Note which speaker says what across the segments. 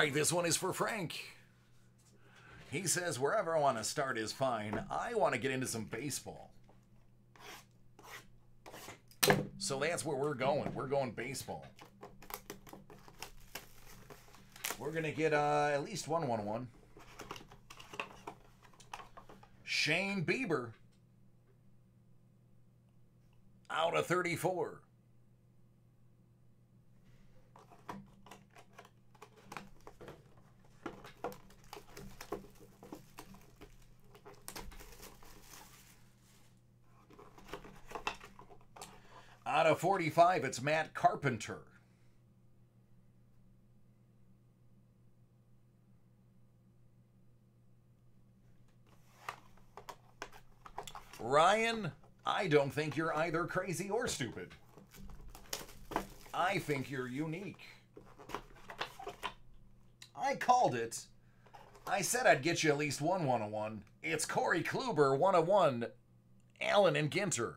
Speaker 1: right, this one is for Frank. He says, wherever I want to start is fine. I want to get into some baseball. So that's where we're going. We're going baseball. We're going to get uh, at least one 1 1. Shane Bieber out of 34. Out of 45, it's Matt Carpenter. Ryan, I don't think you're either crazy or stupid. I think you're unique. I called it. I said I'd get you at least one 101. It's Corey Kluber 101, Allen and Ginter.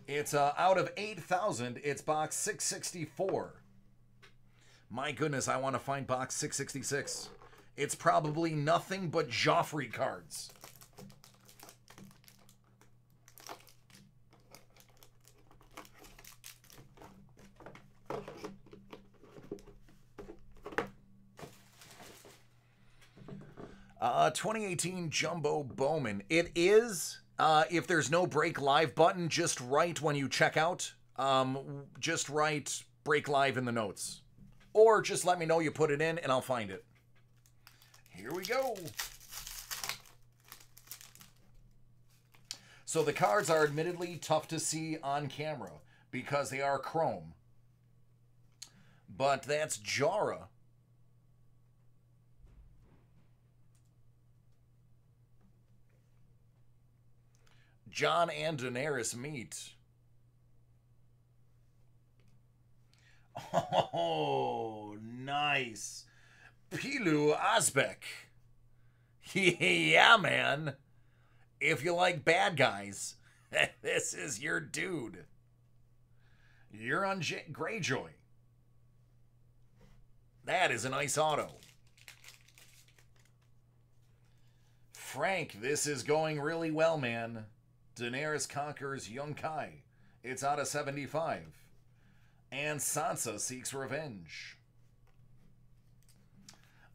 Speaker 1: It's uh, out of 8,000. It's box 664. My goodness, I want to find box 666. It's probably nothing but Joffrey cards. Uh, 2018 Jumbo Bowman. It is, uh, if there's no break live button, just write when you check out. Um, just write break live in the notes. Or just let me know you put it in and I'll find it. Here we go. So the cards are admittedly tough to see on camera because they are chrome. But that's Jorah. Jon and Daenerys meet. Oh, nice. Pilou Asbæk. yeah, man. If you like bad guys, this is your dude. You're on J- Greyjoy. That is a nice auto. Frank, this is going really well, man. Daenerys conquers Yunkai. It's out of 75. And Sansa seeks revenge.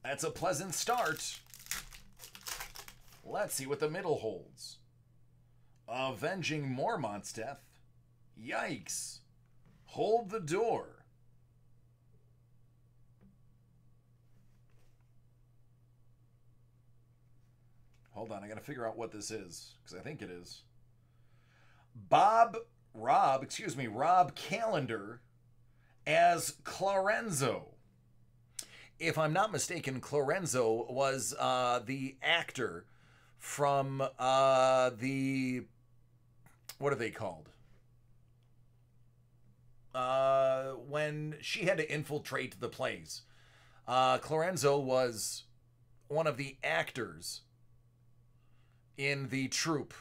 Speaker 1: That's a pleasant start. Let's see what the middle holds. Avenging Mormont's death. Yikes. Hold the door. Hold on, I gotta figure out what this is, because I think it is. Bob, Rob, excuse me, Rob Callender as Clarenzo. If I'm not mistaken, Clarenzo was uh, the actor from uh, the. What are they called? Uh, when she had to infiltrate the plays. Uh, Clarenzo was one of the actors in the troupe.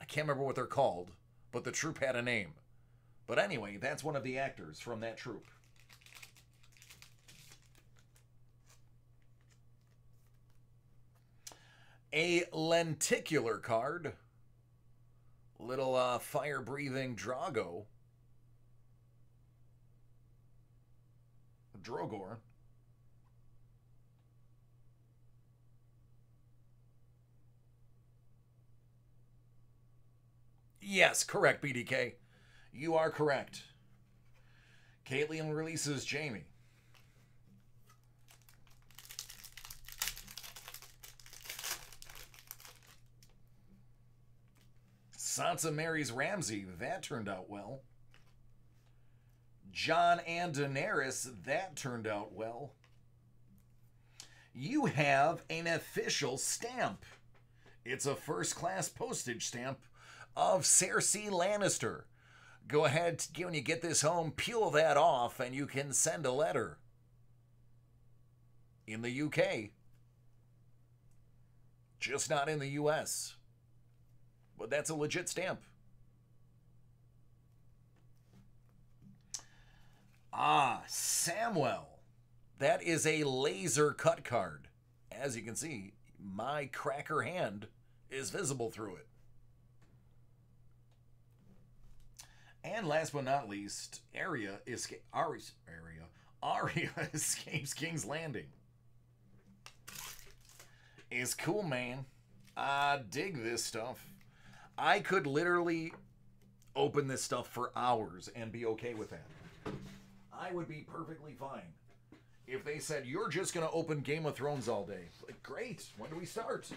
Speaker 1: I can't remember what they're called, but the troupe had a name. But anyway, that's one of the actors from that troupe. A lenticular card. Little uh, fire breathing Drago. Drogor. Yes, correct, BDK. You are correct. Catelyn releases Jaime. Sansa marries Ramsay. That turned out well. Jon and Daenerys, that turned out well. You have an official stamp. It's a first class postage stamp of Cersei Lannister. Go ahead, when you get this home, peel that off and you can send a letter. In the UK. Just not in the US. But that's a legit stamp. Ah, Samwell. That is a laser cut card. As you can see, my cracker hand is visible through it. And last but not least, Arya escapes King's Landing. Is cool, man. I dig this stuff. I could literally open this stuff for hours and be okay with that. I would be perfectly fine if they said you're just going to open Game of Thrones all day. Like, great. When do we start?